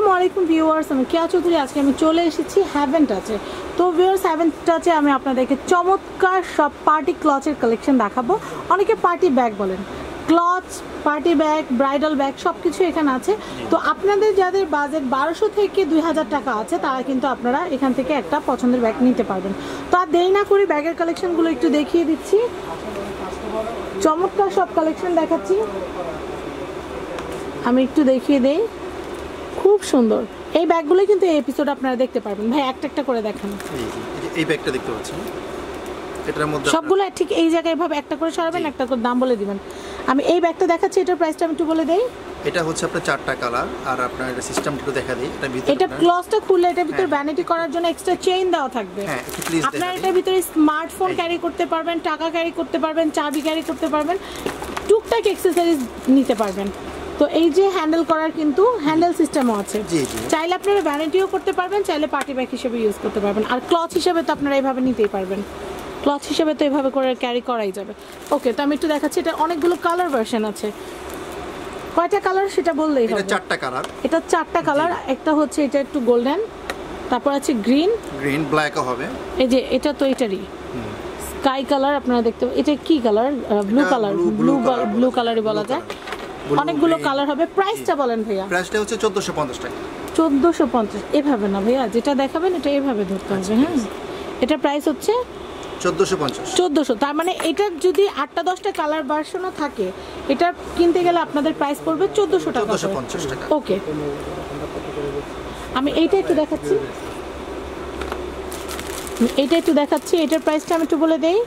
আসসালামু আলাইকুম ভিউয়ার্স, আমি কেয়া চৌধুরী। আজকে আমি চলে এসেছি হ্যাভেন টাচে তো ভিউয়ার্স হ্যাভেন টাচে আমি আপনাদেরকে চমৎকার সব পার্টি ক্লচের কালেকশন দেখাবো। অনেকে পার্টি ব্যাগ বলেন। Clutch party bag bridal bag সব কিছু এখানে আছে। তো আপনাদের যাদের বাজেট বারোশো থেকে দুই হাজার টাকা আছে, তারা কিন্তু আপনারা এখান থেকে একটা পছন্দের ব্যাগ নিতে পারবেন। তো আর দেরি না করি ব্যাগের কালেকশনগুলো একটু দেখিয়ে দিচ্ছি। চমৎকার সব কালেকশন দেখাচ্ছি। আমি একটু দেখিয়ে দেই। খুব সুন্দর। এই ব্যাগগুলো কিন্তু এই এপিসোড আপনারা দেখতে পারবেন। ভাই একটা একটা করে দেখান। এই ব্যাগটা দেখতে পাচ্ছেন? এটার মধ্যে সবগুলো ঠিক এই জায়গায় এভাবে একটা করে সরাবেন একটা করে দাম বলে দিবেন। আমি এই ব্যাগটা দেখাচ্ছি এটার প্রাইসটা আমি একটু বলে দেই। এটা হচ্ছে আপনার চারটা কালার আর আপনার এটা সিস্টেমটা একটু দেখা দিই। এটা ভিতরে এটা ক্লসটা খুললে এটার ভিতর। ভ্যানিটি করার জন্য এক্সট্রা চেইন দেওয়া থাকবে। হ্যাঁ একটু প্লিজ আপনার এটার ভিতরে স্মার্টফোন ক্যারি করতে পারবেন টাকা ক্যারি করতে পারবেন চাবি ক্যারি করতে পারবেন টুকটাক এক্সেসরিজ নিতে পারবেন। তো এই যে হ্যান্ডেল করার কিন্তু হ্যান্ডেল সিস্টেমও আছে। জি, জি। চাইলে আপনারা ভ্যানিটিও করতে পারবেন চাইলে পার্টি ব্যাগ হিসেবে ইউজ করতে পারবেন। আর ক্লথ হিসেবে তো আপনারা এইভাবে নিতেই পারবেন। ক্লথ হিসেবে তো এইভাবে করে ক্যারি করাই যাবে। ওকে তো আমি একটু দেখাচ্ছি এটা অনেকগুলো কালার ভার্সন আছে। কয়টা কালার সেটা বললেই এটা হবে। চারটা কালার এটা চারটা কালার একটা হচ্ছে এটা একটু গোল্ডেন তারপর আছে গ্রিন গ্রিন ব্ল্যাকও হবে। এই যে এটা তো এটারই। স্কাই কালার আপনারা দেখতে এটা কি colour blue colour blue blue কালারই বলা যায়। অনেকগুলো কালার হবে। প্রাইসটা বলেন ভাইয়া। প্রাইসটা হচ্ছে চোদ্দোশো পঞ্চাশ টাকা। চোদ্দোশো পঞ্চাশ এভাবে না ভাইয়া। যেটা দেখাবেন এটা এভাবে ধরতে হবে হ্যাঁ। এটা প্রাইস হচ্ছে চোদ্দোশো পঞ্চাশ। চোদ্দোশো। তার মানে এটার যদি আটটা দশটা কালার ভার্সনও থাকে এটা কিনতে গেলে আপনাদের প্রাইস পড়বে চোদ্দোশো টাকা চোদ্দোশো পঞ্চাশ টাকা। ওকে আমি এইটা একটু দেখাচ্ছি। এইটা একটু দেখাচ্ছি। এটার প্রাইসটা আমি একটু বলে দেই।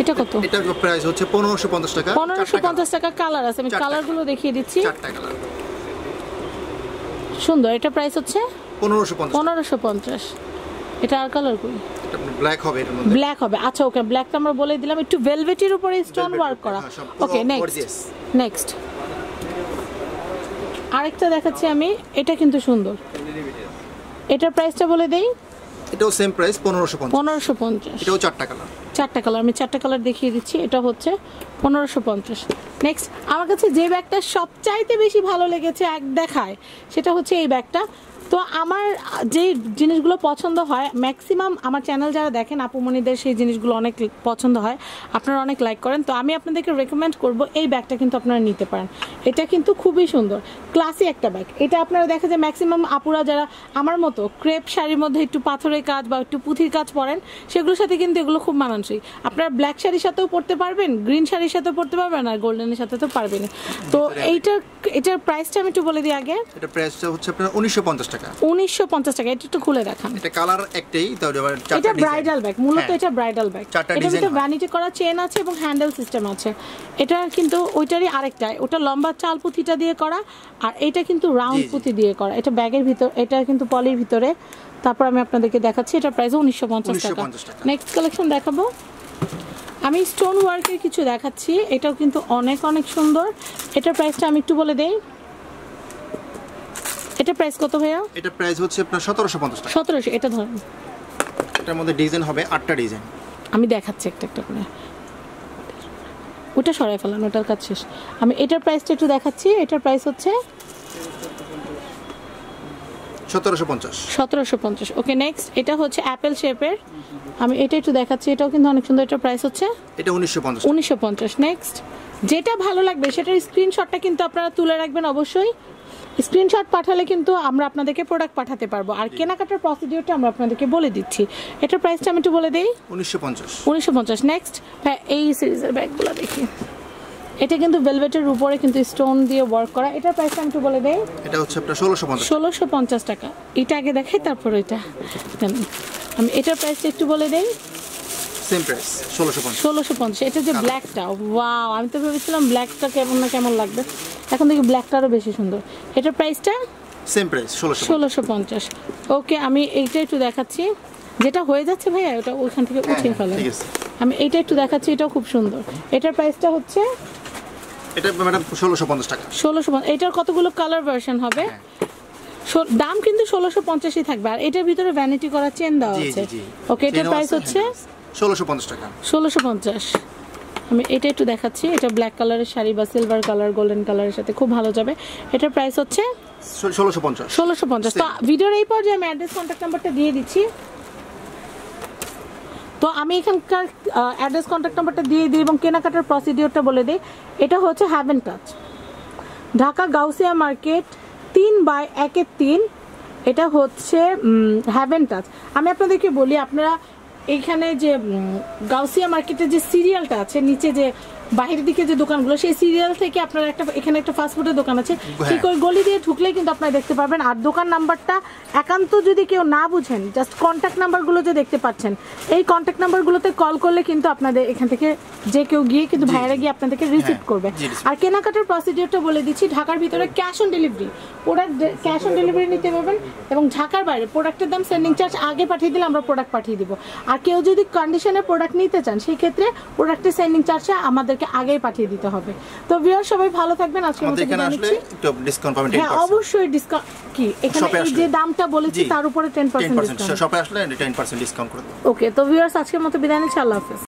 এটা কত? এটার প্রাইস হচ্ছে পনেরোশো পঞ্চাশ টাকা। পনেরোশো চারটা পঞ্চাশ টাকা কালার আছে আমি চারটা কালারগুলো দেখিয়ে দিচ্ছি। চারটা কালার সুন্দর এটা প্রাইস হচ্ছে? পনেরোশো পঞ্চাশ পনেরোশো পঞ্চাশ। এটা আর কালার করি এটা আপনার ব্ল্যাক হবে এটার মধ্যে। ব্ল্যাক হবে। আচ্ছা ওকে ব্ল্যাকটা আমরা বলে দিলাম একটু ভেলভেটের উপরে স্টোন ওয়ার্ক করা হ্যাঁ, সব পুরো ওকে নেক্সট নেক্সট আরেকটা দেখাচ্ছি আমি এটা কিন্তু সুন্দর। এটার প্রাইসটা বলে দেই? এটাও সেম প্রাইস পনেরোশো পঞ্চাশ। পনেরোশো পঞ্চাশ। এটাও চারটা কালার চারটা কালার আমি চারটা কালার দেখিয়ে দিচ্ছি, এটা হচ্ছে পনেরোশো পঞ্চাশ। নেক্সট আমার কাছে যে ব্যাগটা সবচাইতে বেশি ভালো লেগেছে এক দেখায়, সেটা হচ্ছে এই ব্যাগটা। তো আমার যে জিনিসগুলো পছন্দ হয় ম্যাক্সিমাম আমার চ্যানেল যারা দেখেন আপুমণিদের সেই জিনিসগুলো অনেক পছন্দ হয়। আপনারা অনেক লাইক করেন। তো আমি আপনাদেরকে রেকমেন্ড করব এই ব্যাগটা কিন্তু আপনারা নিতে পারেন। এটা কিন্তু খুবই সুন্দর ক্লাসি একটা ব্যাগ। এটা আপনারা দেখা যায় ম্যাক্সিমাম আপুরা যারা আমার মতো ক্রেপ শাড়ির মধ্যে একটু পাথরের কাজ বা একটু পুঁথির কাজ পরেন সেগুলোর সাথে কিন্তু এগুলো খুব মানানসই। আপনারা ব্ল্যাক শাড়ির সাথেও পরতে পারবেন গ্রিন শাড়ির সাথেও পরতে পারবেন আর গোল্ডেনের সাথে তো পারবেন তো এইটার এটার প্রাইসটা আমি একটু বলে দিই আগে। এটা প্রাইসটা হচ্ছে আপনার উনিশশো পঞ্চাশ টাকা। এটা একটু খুলে দেখান। এটা কালার একটাই তাহলে আবার চারটা এটা ব্রাইডাল ব্যাগ মূলত হ্যাঁ। এটা ব্রাইডাল ব্যাগ। ভ্যানিটি করা চেন আছে এবং হ্যান্ডেল সিস্টেম আছে। এটা কিন্তু ওইটারই আরেকটা ওটা লম্বা চাল পুঁথিটা দিয়ে করা আর এটা কিন্তু রাউন্ড দিয়ে করা। এটা ব্যাগের ভিতর এটা কিন্তু পলির ভিতরে। তারপর আমি আপনাদেরকে দেখাচ্ছি এটা প্রাইস উনিশশো পঞ্চাশ টাকা। 1950 টাকা। নেক্সট কালেকশন দেখাবো। আমি স্টোন ওয়ার্কের কিছু দেখাচ্ছি এটাও কিন্তু অনেক অনেক সুন্দর। এটার প্রাইসটা আমি একটু বলে দেই এটা প্রাইস কত ভাইয়া? এটা প্রাইস হচ্ছে আপনার সতেরোশো পঞ্চাশ টাকা। সতেরোশো এটা ধরেন। এটার মধ্যে ডিজাইন হবে আটটা ডিজাইন আমি দেখাচ্ছি একটা একটা করে। ওটা সরাই ফেলান ওটার কাজ শেষ। আমি এটার প্রাইসটা একটু দেখাচ্ছি এটার প্রাইস হচ্ছে সতেরোশো পঞ্চাশ। সতেরোশো পঞ্চাশ। ওকে নেক্সট এটা হচ্ছে অ্যাপেল শেপের আমি এটা একটু দেখাচ্ছি এটাও কিন্তু অনেক সুন্দর এটার প্রাইস হচ্ছে এটা উনিশশো পঞ্চাশ উনিশশো পঞ্চাশ। নেক্সট যেটা ভালো লাগবে সেটার স্ক্রিনশটটা কিন্তু আপনারা তুলে রাখবেন অবশ্যই। স্ক্রিনশট পাঠালে কিন্তু আমরা আপনাদেরকে প্রোডাক্ট পাঠাতে পারব। আর কেনাকাটার প্রসিডিওরটা আমরা আপনাদেরকে বলে দিচ্ছি। এটার প্রাইসটা আমি একটু বলে দিই। উনিশশো পঞ্চাশ। উনিশশো পঞ্চাশ। নেক্সট হ্যাঁ এই সিরিজের ব্যাগগুলো দেখি। এটা কিন্তু ভেলভেটের উপরে কিন্তু স্টোন দিয়ে ওয়ার্ক করা। এটার প্রাইসটা আমি একটু বলে দেই। এটা হচ্ছে আপনার ষোলোশো পঞ্চাশ। ষোলোশো পঞ্চাশ টাকা। এটা আগে দেখাই তারপর এটা। আমি এটার প্রাইসটা একটু বলে দেই। সেম প্রাইস এটা যে ব্ল্যাকটা ওয়াও আমি তো ভেবেছিলাম ব্ল্যাকটা কেমন না কেমন লাগবে। এখন দেখি ব্ল্যাকটা বেশি সুন্দর। এটার প্রাইসটা সেম প্রাইস ওকে আমি এইটা একটু দেখাচ্ছি। যেটা হয়ে যাচ্ছে ভাইয়া ওটা ওইখান থেকে উঠিয়ে ঠিক আছে। আমি এইটা একটু দেখাচ্ছি এটাও খুব সুন্দর। এটার প্রাইসটা হচ্ছে? এটা ম্যাডাম টাকা। এটার কতগুলো কালার ভার্সন হবে? দাম কিন্তু ষোলোশো পঞ্চাশই থাকবে। আর এটার ভিতরে ভ্যানিটি করা চেন দেওয়া আছে ওকে এটার প্রাইস হচ্ছে? ষোলোশো পঞ্চাশ টাকা। ষোলোশো পঞ্চাশ। আমি এটা একটু দেখাচ্ছি। এটা ব্ল্যাক কালারের শাড়ি বা সিলভার কালার গোল্ডেন কালারের সাথে খুব ভালো যাবে। এটার প্রাইস হচ্ছে ষোলোশো পঞ্চাশ। ষোলোশো পঞ্চাশ। তো ভিডিওর এই পর্যায়ে আমি অ্যাড্রেস কন্ট্যাক্ট নাম্বারটা দিয়ে দিচ্ছি। তো আমি এখানকার অ্যাড্রেস কন্ট্যাক্ট নাম্বারটা দিয়ে দিই এবং কেনাকাটার প্রসিডিওরটা বলে দিই। এটা হচ্ছে haven touch Dhaka Gausia market তিন বাই একের তিন। এটা হচ্ছে হ্যাভেন টাচ আমি আপনাদেরকে বলি আপনারা এইখানে যে গাউসিয়া মার্কেটের যে সিরিয়ালটা আছে নিচে যে বাহিরের দিকে যে দোকানগুলো সেই সিরিয়াল থেকে আপনার একটা এখানে একটা ফাস্টফুডের দোকান আছে। ঠিক ওই গলি দিয়ে ঢুকলেই কিন্তু আপনারা দেখতে পারবেন। আর দোকান নাম্বারটা একান্ত যদি কেউ না বুঝেন জাস্ট কন্ট্যাক্ট নাম্বারগুলো যে দেখতে পাচ্ছেন এই কন্ট্যাক্ট নাম্বারগুলোতে কল করলে কিন্তু আপনাদের এখান থেকে যে কেউ গিয়ে কিন্তু ভাইয়েরা গিয়ে আপনাদেরকে রিসিভ হ্যাঁ, করবে। আর কেনাকাটার প্রসিডিওরটা বলে দিচ্ছি ঢাকার ভিতরে cash on delivery product cash on delivery নিতে পারবেন এবং ঢাকার বাইরে প্রোডাক্টের দাম সেন্ডিং চার্জ আগে পাঠিয়ে দিলে আমরা প্রোডাক্ট পাঠিয়ে দিব। আর কেউ যদি কন্ডিশনে প্রোডাক্ট নিতে চান সেই ক্ষেত্রে প্রোডাক্টের সেন্ডিং চার্জটা আমাদেরকে আগেই পাঠিয়ে দিতে হবে। তো ভিউয়ার সবাই ভালো থাকবেন। আজকে মতো আমাদের এখানে আসলে একটু ডিসকাউন্ট পাবেন 10% হ্যাঁ অবশ্যই ডিসকাউন্ট কি? এখানে এই যে দামটা বলেছি তার উপরে ten ten percent percent discount শপে আসলে টেন পার্সেন্ট ডিসকাউন্ট করে দেব। ওকে তো ভিউয়ার্স আজকের মতো বিদায় নিচ্ছি। আল্লাহ হাফেজ।